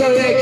Salek.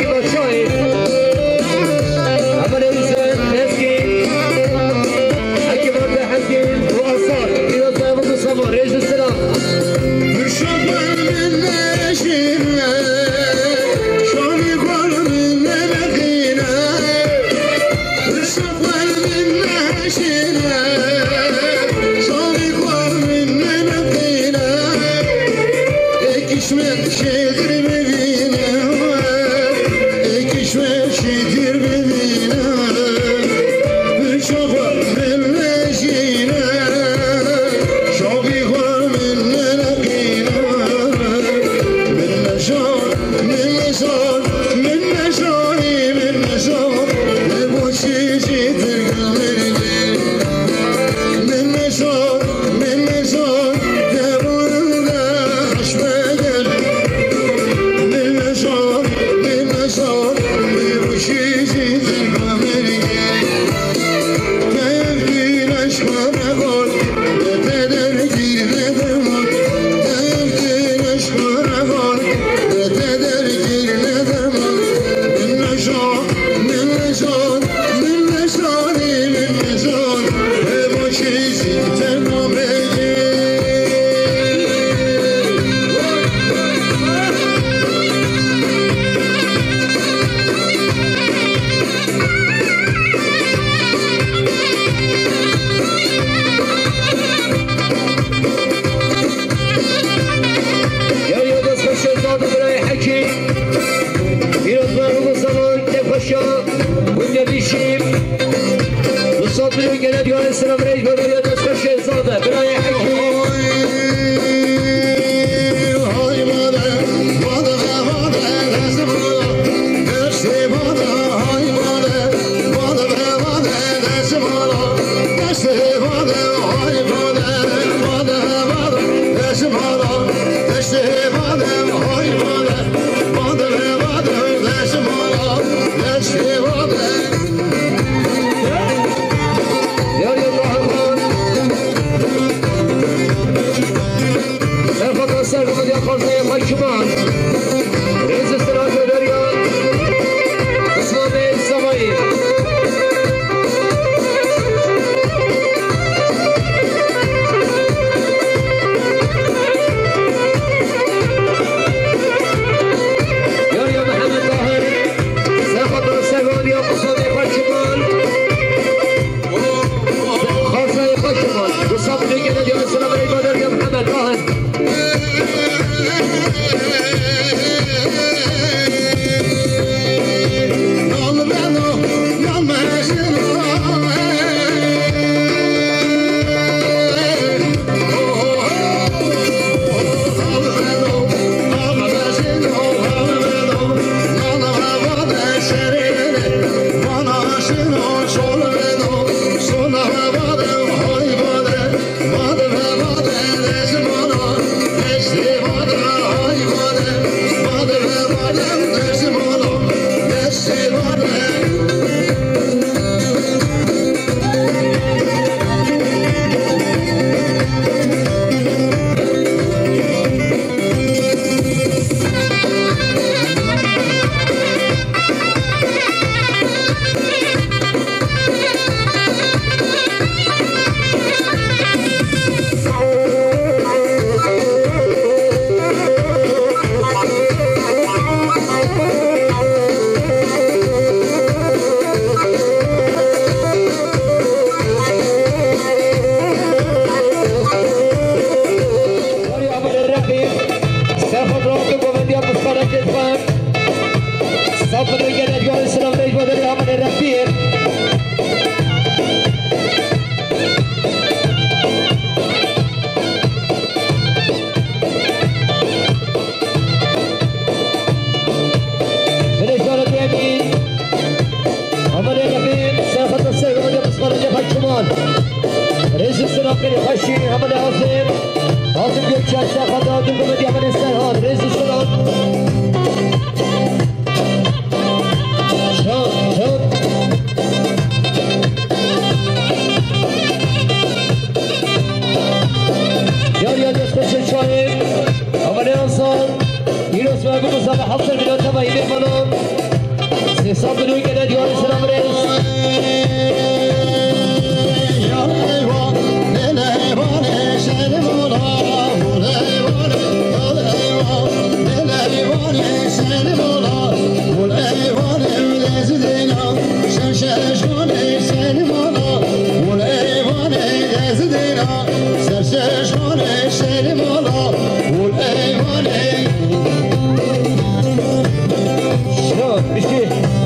شاد میشه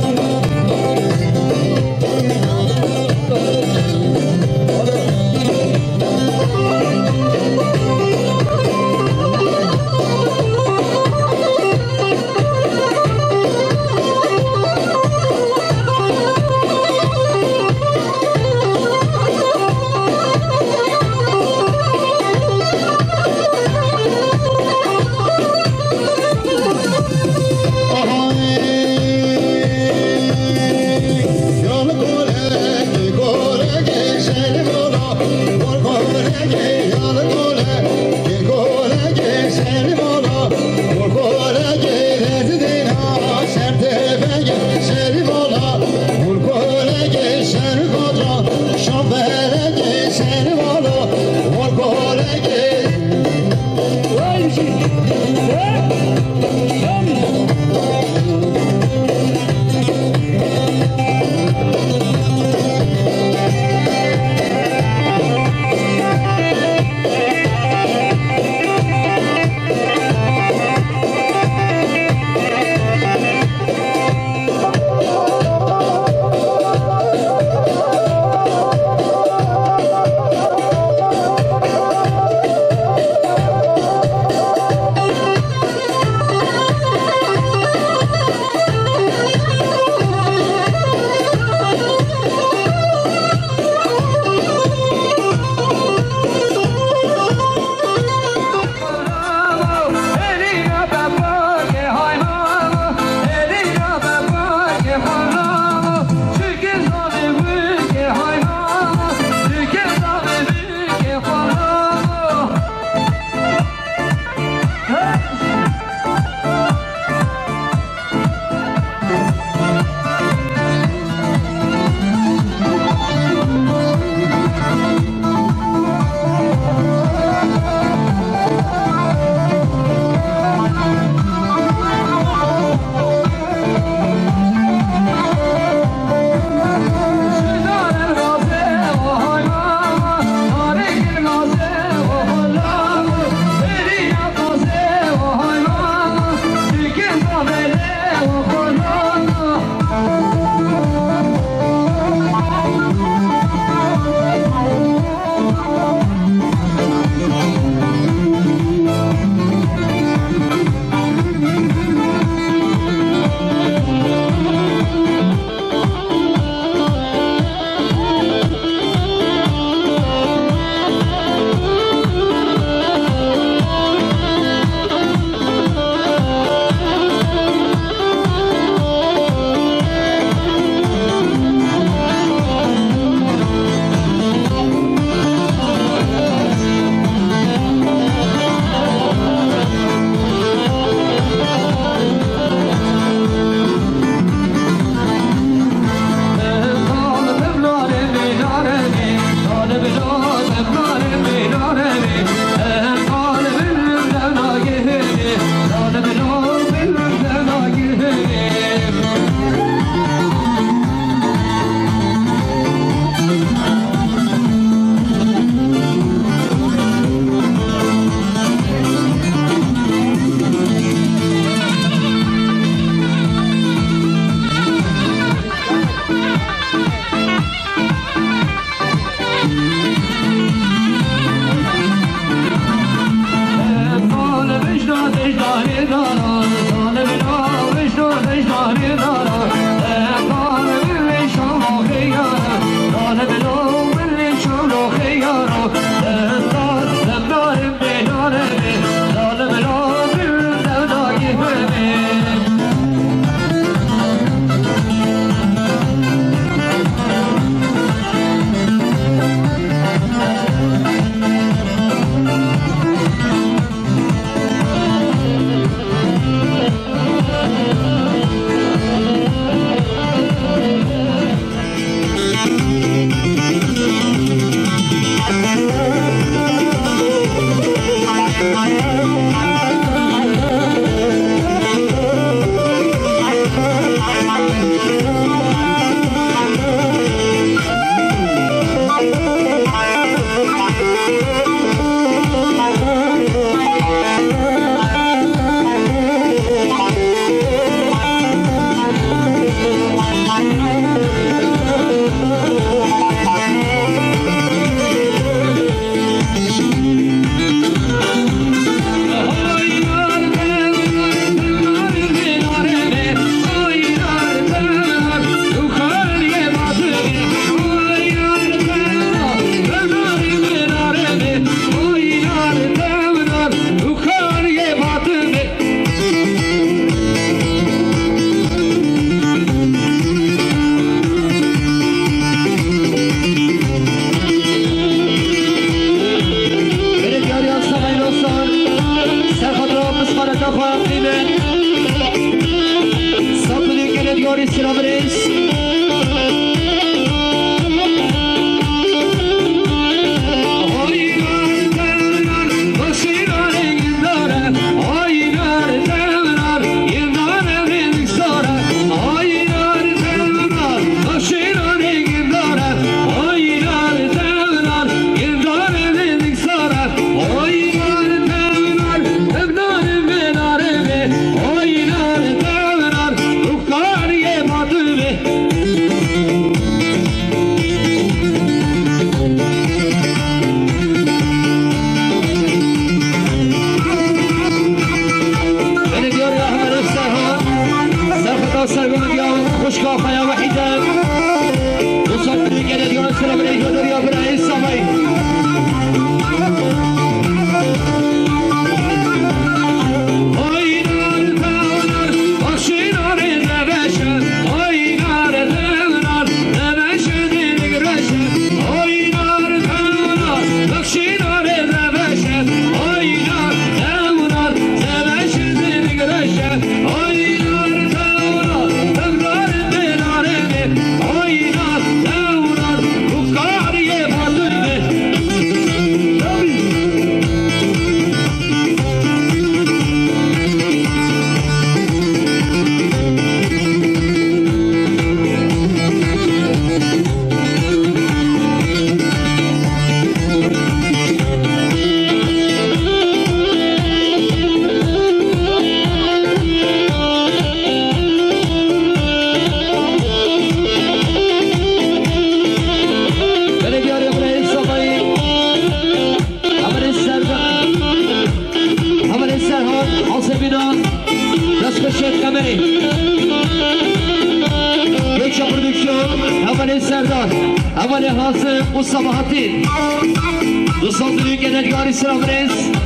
Beep,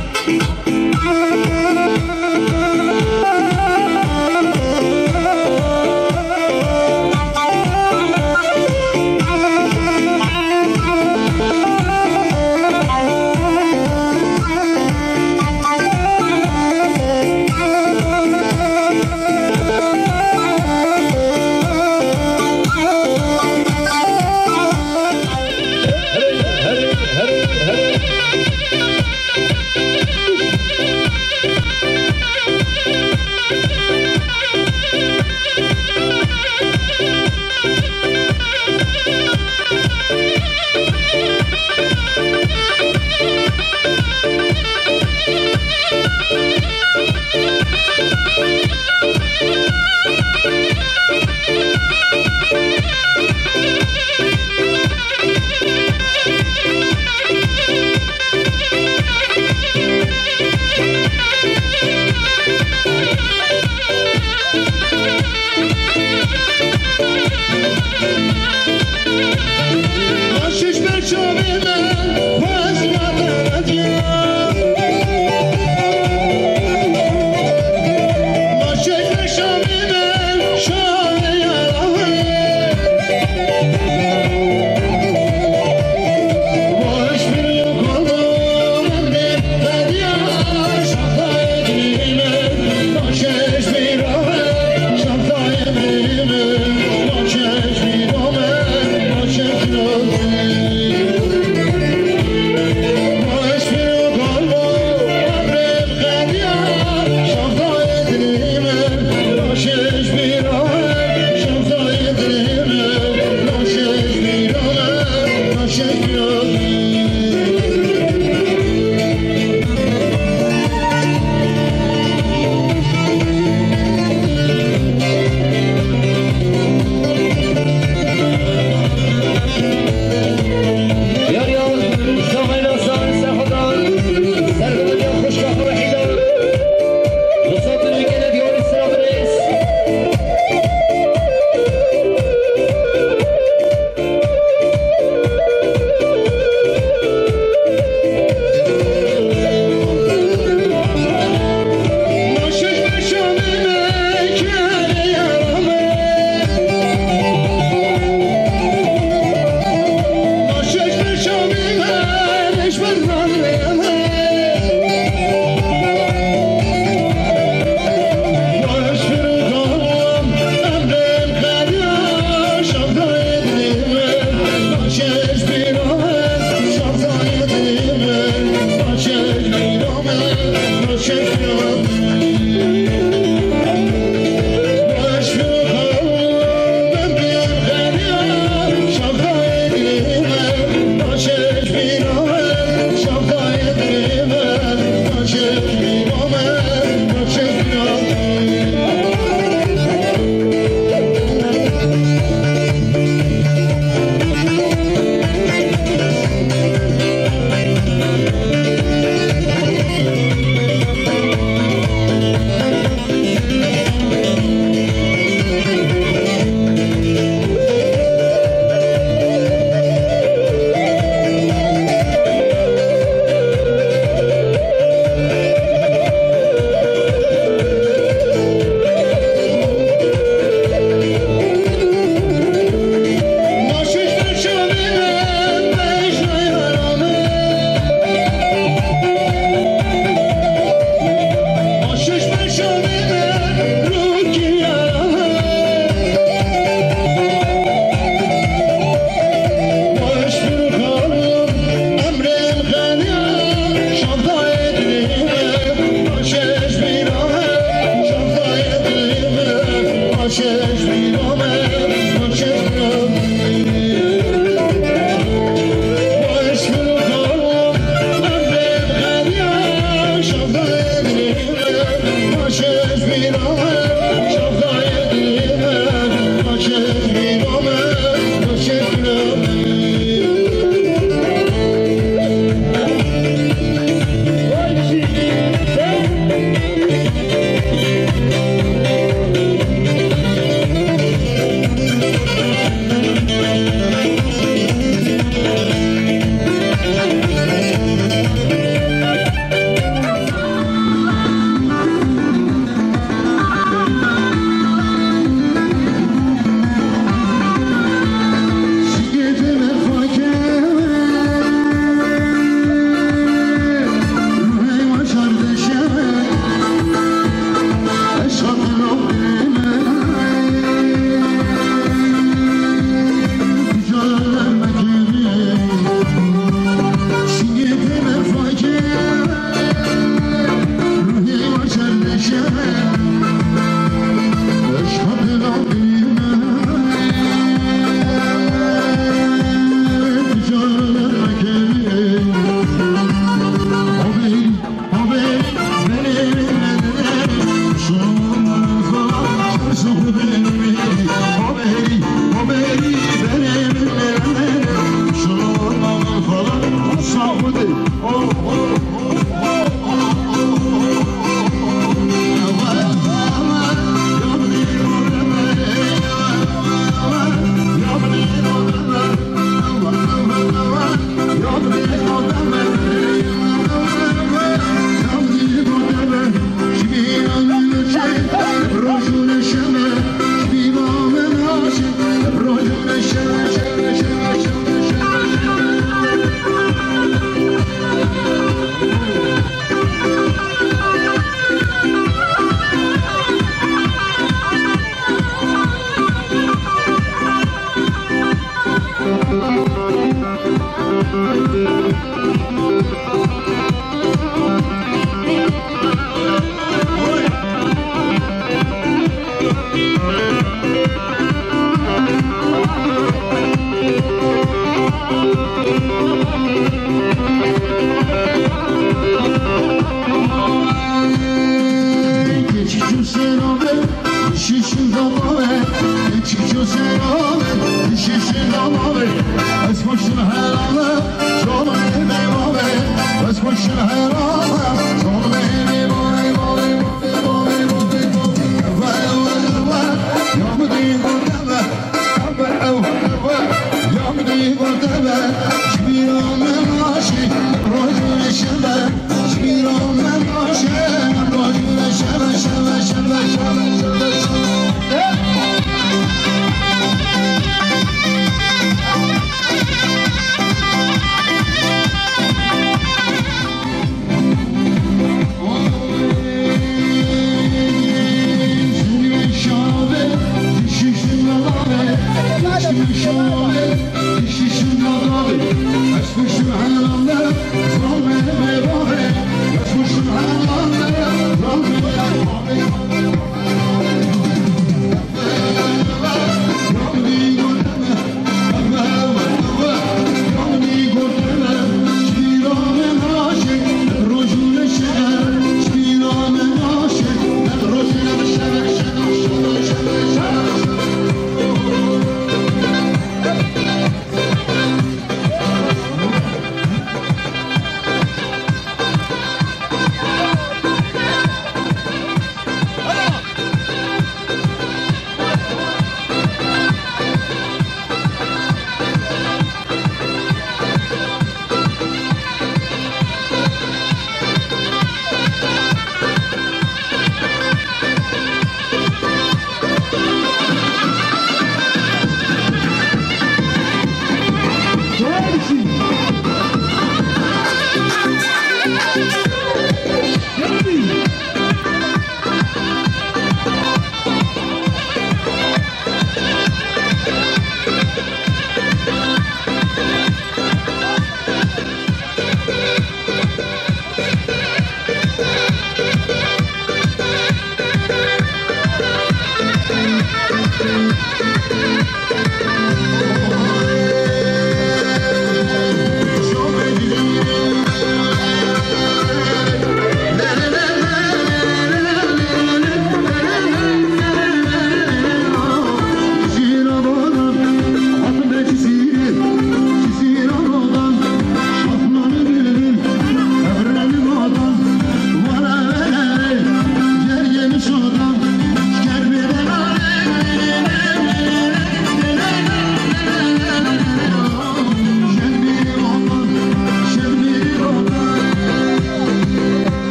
beep. love.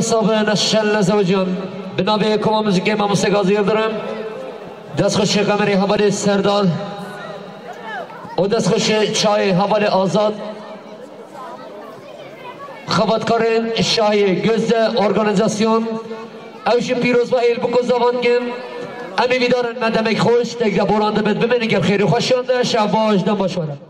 حساب نشل زوجان به نام کما موزیک ما موسیقی دارم. دست خوش قمری حوال سردار. و دست خوش چای حوال آزاد. خباتکارن شای گزده ارگانیزاسیون. اوش پیروز با ایل بکو زبان گم امی بیدارن مدمک خوش. تک بورانده بد بمینگم خیلی خوشیانده شب باش. دم باشوارم